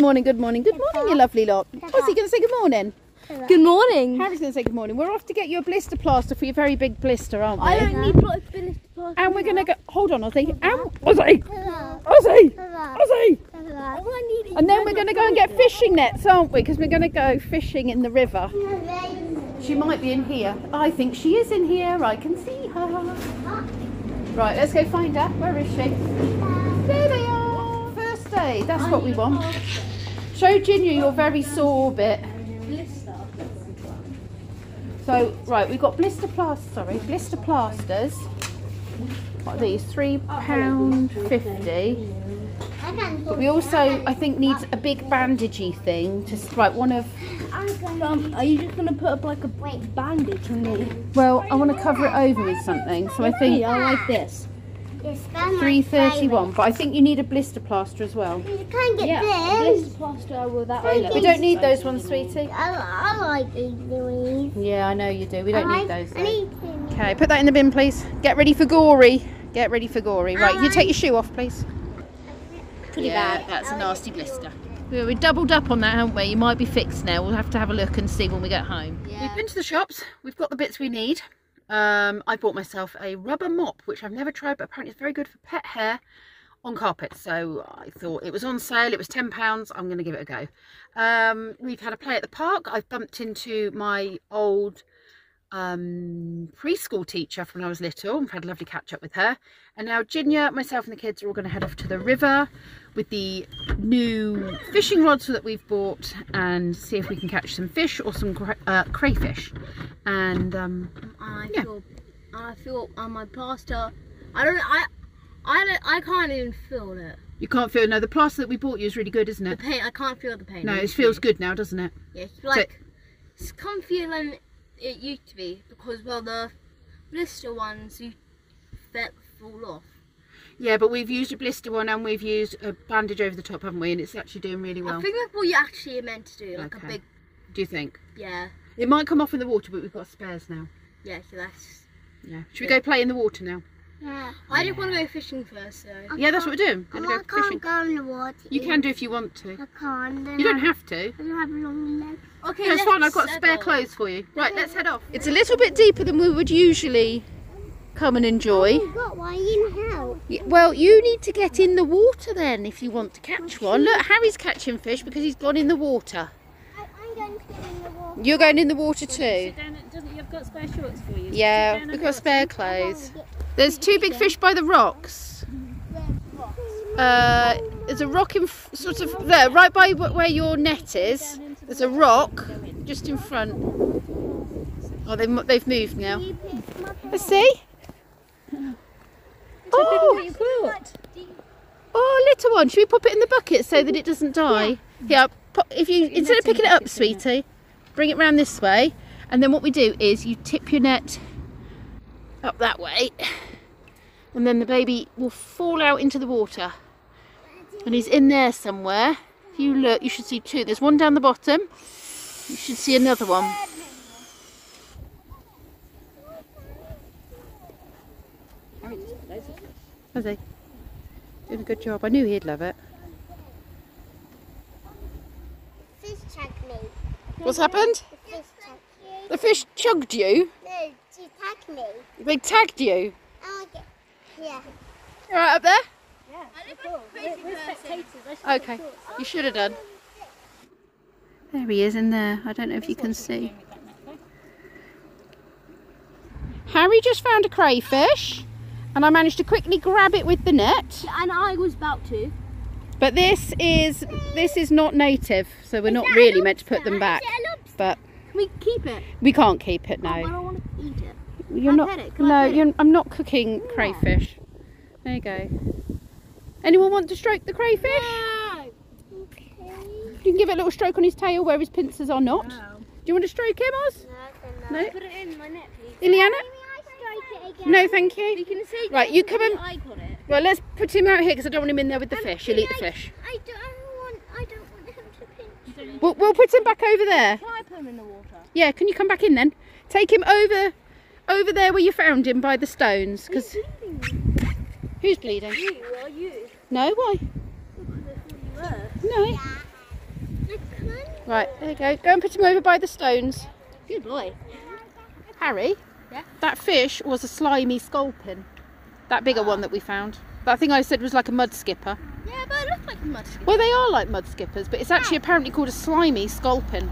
Good morning, good morning, good morning, you lovely lot. What's he going to say good morning? Good morning. Harry's going to say good morning. We're off to get you a blister plaster for your very big blister, aren't we? I don't need blister plaster. and we're going to go. Hold on, Ozzy. And Ozzy, Ozzy, Ozzy. All I need And then we're going to go and get fishing nets, aren't we? Because we're going to go fishing in the river. She might be in here. I think she is in here. I can see her. Ah. Right, let's go find her. Where is she? There they are. First aid. That's what we want. Show Ginger your very sore bit. So, right, we've got blister plasters, sorry, blister plasters. What are these? £3.50. But we also, I think, need a big bandagey thing to, s- right, one of, Um, are you just gonna put up like a bandage on me? well, I want to cover it over with something. So I think I like this. Three thirty-one. But I think you need a blister plaster as well. You can't get Yeah, this. blister plaster with that. We don't need those ones, sweetie. I, I like these Louise. Yeah, I know you do. We don't I need like- those. Need. Okay, put that in the bin, please. Get ready for gory. Get ready for gory. Right, you take your shoe off, please. Pretty yeah, bad. that's a nasty blister. We we doubled up on that, haven't we? You might be fixed now. We'll have to have a look and see when we get home. We've been to the shops. We've got the bits we need. Um, I bought myself a rubber mop, which I've never tried, but apparently it's very good for pet hair on carpet. So I thought it was on sale. It was £10. I'm going to give it a go. Um, we've had a play at the park. I've bumped into my old um, preschool teacher from when I was little. I've had a lovely catch up with her. And now Ginya, myself and the kids are all going to head off to the river with the new fishing rods that we've bought and see if we can catch some fish or some cra- uh, crayfish. And um, I Yeah. feel, I feel on my plaster. I don't. I, I don't. I can't even feel it. you can't feel, no, the plaster that we bought you is really good, isn't it? The it? paint. I can't feel the paint. No, it feels good now, doesn't it? Yeah, it's like it's comfier than it used to be because well the blister ones you fall off. Yeah, but we've used a blister one and we've used a bandage over the top, haven't we? And it's actually doing really well. I think that's what you actually are meant to do, like Okay. a big Do you think? yeah, It might come off in the water, but we've got spares now. yeah. So that's. Yeah. Should we go play in the water now? Yeah. I just want to go fishing first, so. Yeah, that's what we're doing. I Gonna go can't fishing. go in the water. You can do if you want to. I can't. You don't I, have to. I don't have long legs. Okay, No, it's fine. I've got spare settle. clothes for you. Right, let's head off. It's a little bit deeper than we would usually come and enjoy. Oh, God, why you need Well, you need to get in the water then if you want to catch one. Look, Harry's catching fish because he's gone in the water. I, I'm going to get in the water. You're going in the water too. Down at- doesn't you've got spare shorts for you? Yeah, we've got spare clothes. There's two big fish by the rocks. Uh, there's a rock in f- sort of there, right by where your net is. There's a rock just in front. Oh, they've they've moved now. Let's see. Oh, oh, little one. Should we pop it in the bucket so that it doesn't die? Yeah. pop, if you instead of picking it up, sweetie, bring it round this way, and then what we do is you tip your net up that way, and then the baby will fall out into the water. And he's in there somewhere. If you look, you should see two. There's one down the bottom. You should see another one. Has he? Doing a good job. I knew he'd love it. Fish check me. What's happened? The fish check me. The fish chugged you. No, she tagged me. They tagged you. Oh, okay. Yeah. You right up there? Crazy person. Okay. You should have done. There he is in there. I don't know if you can see. Harry just found a crayfish and I managed to quickly grab it with the net. And I was about to. But this is this is not native, so we're not really meant to put them back. But Can we keep it? we can't keep it Oh, I now. don't want to eat it. You're not it? No, you're, I'm not cooking crayfish. There you go. Anyone want to stroke the crayfish? No. Okay. You can give it a little stroke on his tail where his pincers are not. Do you want to stroke him, Oz? No? Put it in my net, please. Ileana? Strike it again. No, thank you. You can see. Right, you come in- I got it. Well, let's put him out here because I don't want him in there with the um, fish. He'll eat the fish. I don't want. I don't want him to pinch. We'll, we'll put him back over there. Can I put him in the water? Yeah, can you come back in then? Take him over, over there where you found him by the stones. Because who's bleeding? You are you. No, why? Because I you were. No. Right, there you go. Go and put him over by the stones. Good boy. Harry? Yeah? That fish was a slimy sculpin. That bigger one ah. that we found. That thing I said was like a mud skipper. Yeah, but it looks like a mud skipper. Well, they are like mud skippers, but it's actually apparently called a slimy sculpin.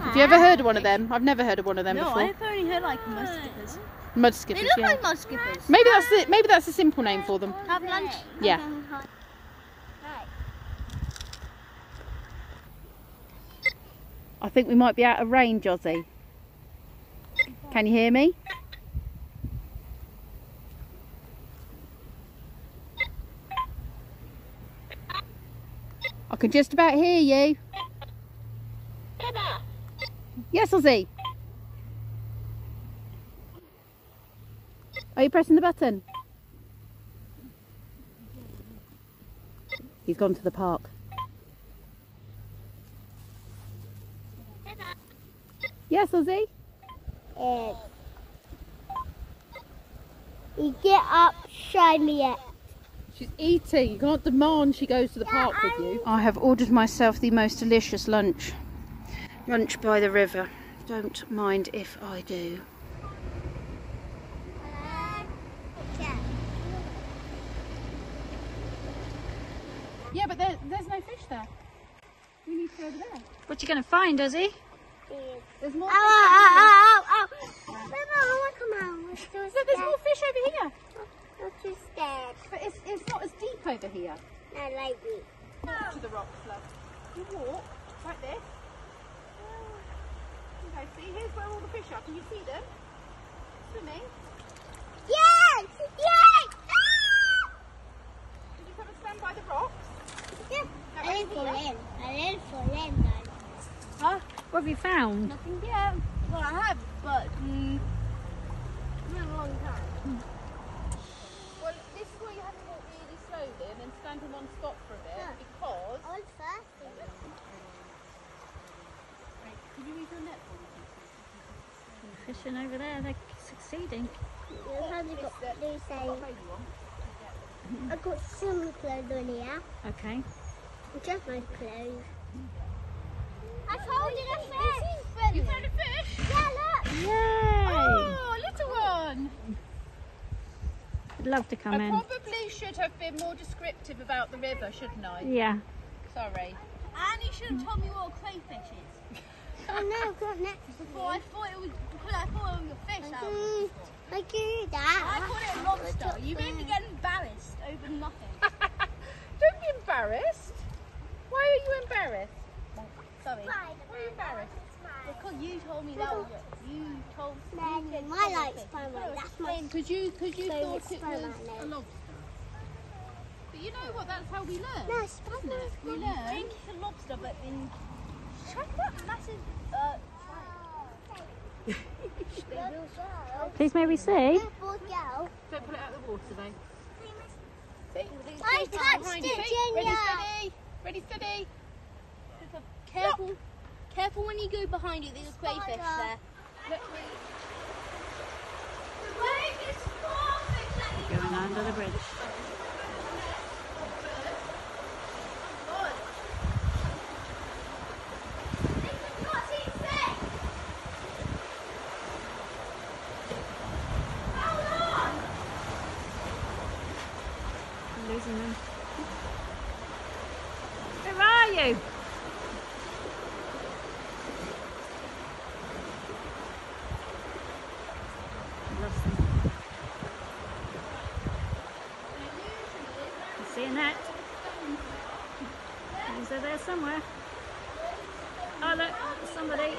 Have you ever heard of one of them? I've never heard of one of them No, before. I've only heard like mud skippers. Mud They look yeah. like mud skippers. Maybe that's it. Maybe that's a simple name for them. Have lunch. Yeah. I think we might be out of range, Ozzy. Can you hear me? I can just about hear you. Yes, Ozzy. Are you pressing the button? He's gone to the park. Yes, Ozzy. Uh, you get up, show me it. She's eating. You can't demand she goes to the park with you. I have ordered myself the most delicious lunch. Lunch by the river. Don't mind if I do. Yeah, but there, there's no fish there. We need to go over there. What you going to find, Ozzy? There's more Ow, ow, ow, ow, ow. Mama, I want to come out. I'm so So there's more fish over here. I'm too scared. But it's, it's not as deep over here. No, like it. Walk to the rocks, love. You walk like this. Okay, see, here's where all the fish are. Can you see them? Swimming. Yes! Yes! Ah! Did you come and stand by the rocks? Yeah. I didn't fall here. in. I didn't fall in though. Huh? What have you found? Nothing yet. Well, I have, but mm, not a long time. Hmm. Well, this is where you have to walk really slowly and then stand in one spot for a bit Yeah. because. I was first. Can you use your net for me? Fishing over there, they're succeeding. You probably got This, blue say. What baby one? I got some clothes on here. Okay. Just my clothes. I found a fish. You found a fish? Yeah, look. Yay! Oh, little one! I'd love to come I in. probably should have been more descriptive about the river, shouldn't I? Yeah. Sorry. And you should have told me what a crayfish is. Oh no, got next. Before I thought it was because I thought it was a fish. I, Mm, was, I do I that. called it a lobster. You made me get embarrassed over nothing. Don't be embarrassed. Why are you embarrassed? Sorry. Why are you embarrassed? Because you told me that was it. You told me. Man, my something. light's Spider-Man. That's my Because you, cause you thought it was Spider-Man a lobster. But you know what? That's how we learn. No, Spider-Man. We You learn. think it's a lobster, but then check that massive. Uh, Please may we see? Careful, girl. Don't pull it out of the water though. See? I touched it, you. Ready, Junior. steady. Ready, steady. careful, careful when you go behind you. There's a crayfish there. Going under the bridge. Losing them. Where are you? Lost them. I'm seeing that. Is they there somewhere? Oh look, somebody.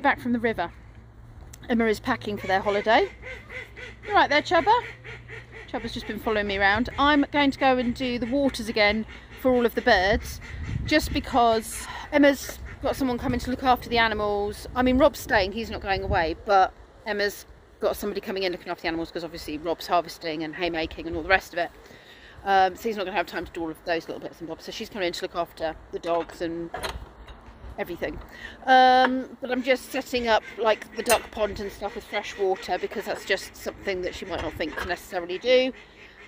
We're back from the river. Emma is packing for their holiday. You right there, Chubba? Chubba's just been following me around. I'm going to go and do the waters again for all of the birds, just because Emma's got someone coming to look after the animals. I mean, Rob's staying, he's not going away, but Emma's got somebody coming in looking after the animals because obviously Rob's harvesting and haymaking and all the rest of it. Um, so he's not going to have time to do all of those little bits and bobs. So she's coming in to look after the dogs and everything. Um, but I'm just setting up like the duck pond and stuff with fresh water because that's just something that she might not think to necessarily do.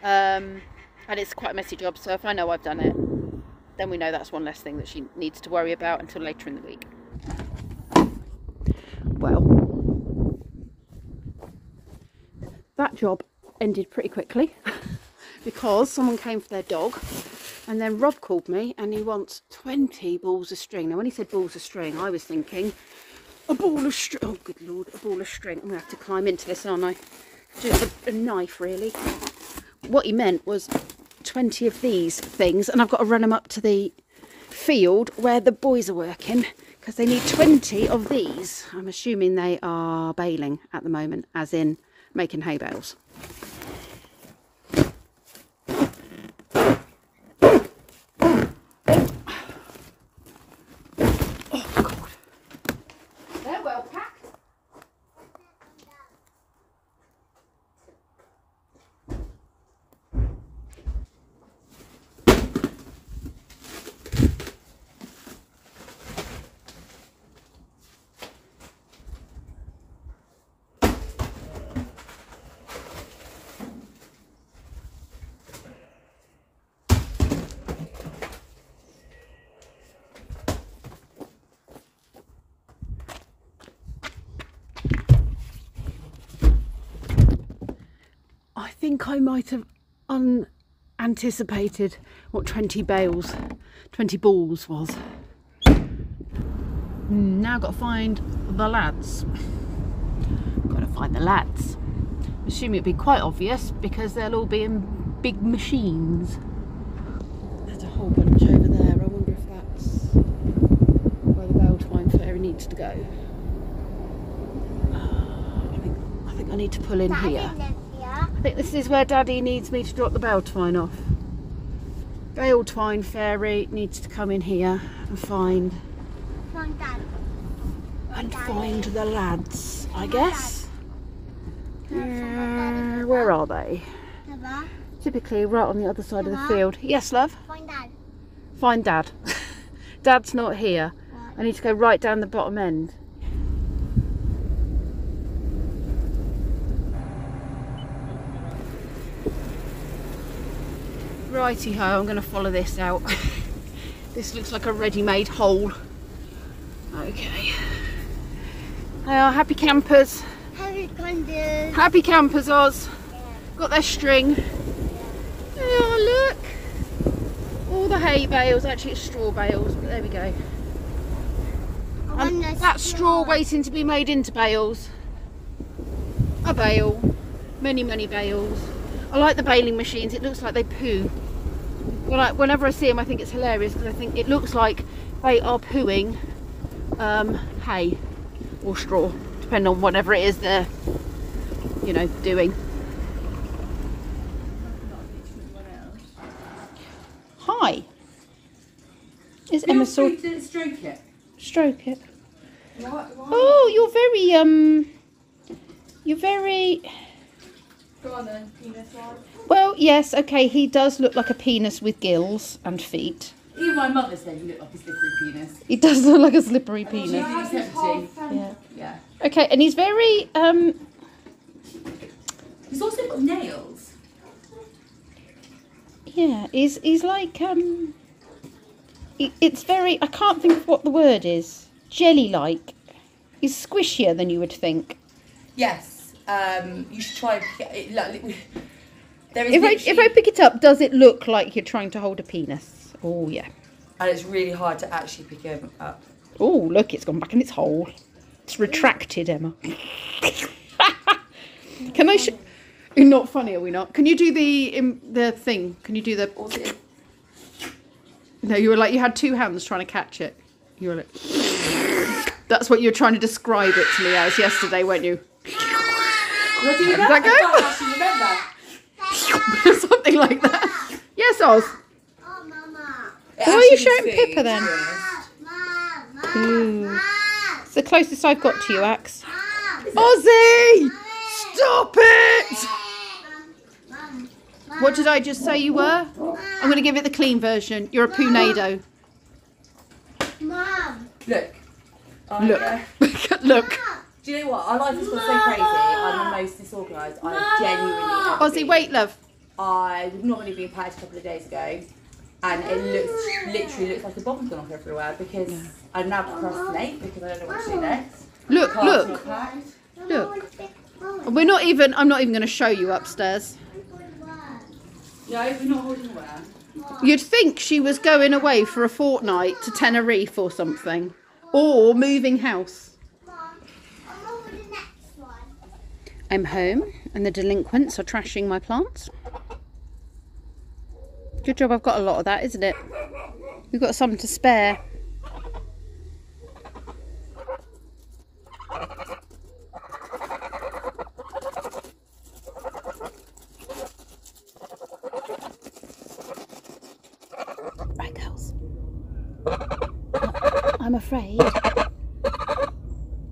Um, and it's quite a messy job, so if I know I've done it, then we know that's one less thing that she needs to worry about until later in the week. Well, that job ended pretty quickly because someone came for their dog and then Rob called me and he wants 20 balls of string. Now when he said balls of string I was thinking a ball of string, oh good lord, a ball of string. I'm going to have to climb into this aren't I? With a, a knife really. What he meant was 20 of these things and I've got to run them up to the field where the boys are working because they need 20 of these. I'm assuming they are baling at the moment as in making hay bales. Think I might have unanticipated what 20 bales, 20 balls was. Now got to find the lads. Got to find the lads. Assume it'd be quite obvious because they'll all be in big machines. There's a whole bunch over there. I wonder if that's where the bale twine fairy needs to go. I think I think I need to pull in here. I think this is where Daddy needs me to drop the bale twine off. Bale twine fairy needs to come in here and find Find Dad. and find the lads, I guess. Uh, where are they? Typically right on the other side of the field. Yes, love. Find Dad. Find Dad. Dad's not here. I need to go right down the bottom end. Righty ho, I'm going to follow this out. this looks like a ready-made hole. Okay. They are happy campers. Happy Condos. Happy campers, Oz. Got their string. Oh, look. All the hay bales, actually it's straw bales, but there we go. And that straw waiting to be made into bales. A bale. Many, many bales. I like the baling machines. It looks like they poo. When I, whenever I see them, I think it's hilarious because I think it looks like they are pooing um, hay or straw, depending on whatever it is they're, you know, doing. Hi. Is Emma sort stroke it. stroke it? Oh, you're very um. You're very Go on then, penis one. well. Yes, okay. He does look like a penis with gills and feet. Even my mother said you look like a slippery penis. He does look like a slippery penis. Yeah. Yeah. Okay, and he's very um. He's also got nails. Yeah, he's he's like um. he- It's very. I can't think of what the word is. Jelly-like. He's squishier than you would think. Yes. Um, you should try. it- like, There is If I if I pick it up, does it look like you're trying to hold a penis? Oh yeah. and it's really hard to actually pick it up. Oh, look, it's gone back in its hole. It's retracted, Emma. Can I? Sh- You're not funny, are we not? Can you do the um, the thing? Can you do the? No, you were like you had two hands trying to catch it. You were like. That's what you were trying to describe it to me as yesterday, weren't you? What do you Does that I go? can't actually remember. Something like that. Yes, Oz. Oh, Mama. Why are you actually showing means Pippa then? Mom, Mom, Ooh. It's the closest I've got to you, Axe. Mom, Ozzy! Stop it! What did I just say you were? I'm going to give it the clean version. You're a poonado. Mom. Look. I, Look. uh, Look. Do you know what? Our life has got so crazy. I'm the most disorganised. I genuinely have Aussie, been. wait, love. I would normally be packed a couple of days ago, and it looks literally looks like a bomb's gone off everywhere because I now procrastinate because I don't know what to do next. Look, Car's look, look. We're not even, I'm not even going to show you upstairs. No, we're not holding where. You'd think she was going away for a fortnight to Tenerife or something. Or moving house. I'm home and the delinquents are trashing my plants. Good job I've got a lot of that, isn't it? We've got some to spare. Right, girls. I'm afraid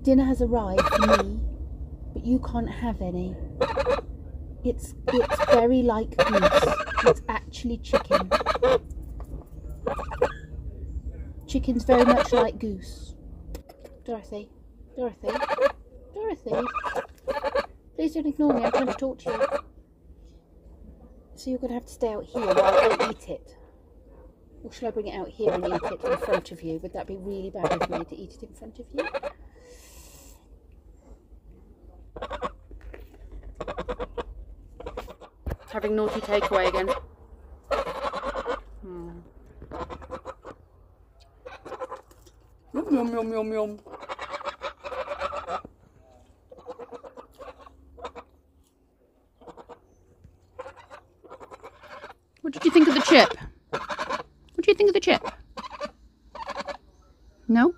dinner has arrived for me, but you can't have any. It's it's very like goose. It's actually chicken. Chicken's very much like goose. Dorothy, Dorothy, Dorothy. Please don't ignore me. I'm trying to talk to you. So you're gonna have to stay out here while I eat it. Or shall I bring it out here and eat it in front of you? Would that be really bad of me to eat it in front of you? Having naughty takeaway again. Hmm. Yum yum yum yum yum. What did you think of the chip? What do you think of the chip? No?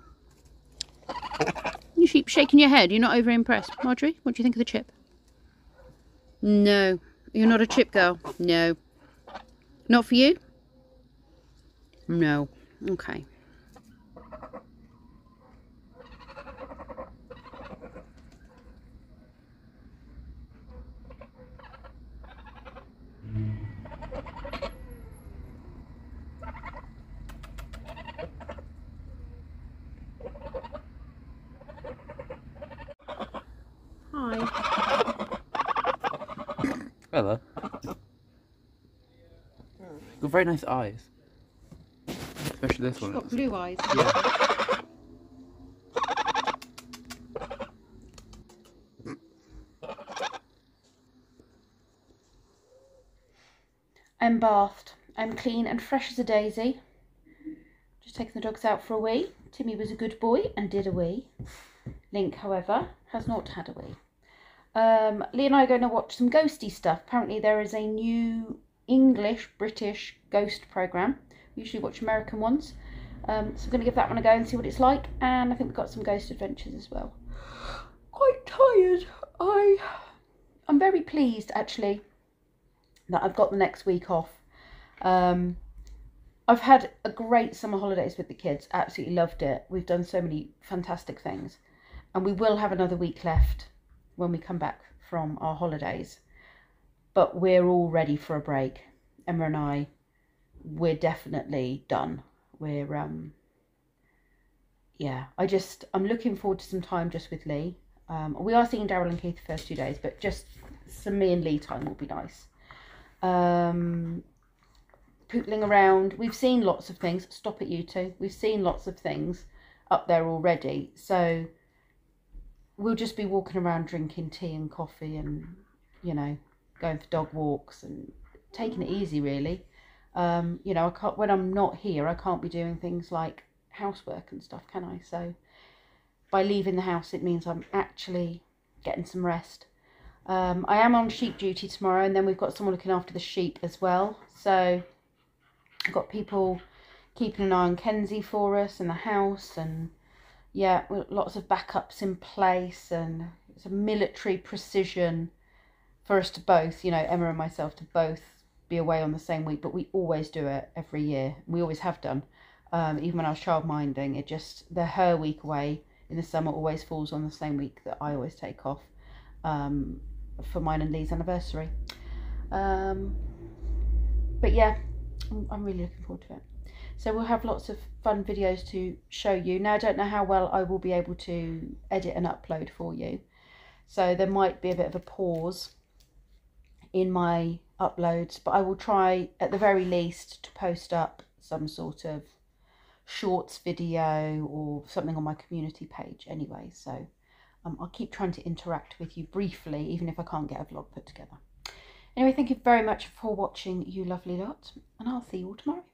You keep shaking your head. You're not over impressed. Marjorie, what do you think of the chip? No. You're not a chip girl? No. Not for you? No. Okay. Hi. Hello. Got very nice eyes. Especially this one. Got blue eyes. Yeah. I'm bathed. I'm clean and fresh as a daisy. Just taking the dogs out for a wee. Timmy was a good boy and did a wee. Link, however, has not had a wee. Um, Lee and I are going to watch some ghosty stuff. Apparently, there is a new English British ghost program. We usually watch American ones. Um, so I'm going to give that one a go and see what it's like. And I think we've got some ghost adventures as well. Quite tired. I, I'm very pleased actually that I've got the next week off. Um, I've had a great summer holidays with the kids. Absolutely loved it. We've done so many fantastic things, and we will have another week left when we come back from our holidays. But we're all ready for a break. Emma and I, we're definitely done. We're um, yeah. I just I'm looking forward to some time just with Lee. Um, we are seeing Daryl and Keith the first two days, but just some me and Lee time will be nice. Um, pootling around. We've seen lots of things. Stop it, you two. We've seen lots of things up there already. So we'll just be walking around drinking tea and coffee and, you know, going for dog walks and taking it easy, really. Um, you know, I can't, when I'm not here, I can't be doing things like housework and stuff, can I? So by leaving the house, it means I'm actually getting some rest. Um, I am on sheep duty tomorrow, and then we've got someone looking after the sheep as well. So I've got people keeping an eye on Kenzie for us and the house, and yeah, lots of backups in place, and it's a military precision for us to both, you know, Emma and myself, to both be away on the same week. But we always do it every year. We always have done. Um, even when I was childminding, it just the her week away in the summer always falls on the same week that I always take off um, for mine and Lee's anniversary. Um, but yeah, I'm, I'm really looking forward to it. So we'll have lots of fun videos to show you. Now I don't know how well I will be able to edit and upload for you. So there might be a bit of a pause in my uploads, but I will try at the very least to post up some sort of shorts video or something on my community page anyway. So um, I'll keep trying to interact with you briefly, even if I can't get a vlog put together. Anyway, thank you very much for watching, you lovely lot, and I'll see you all tomorrow.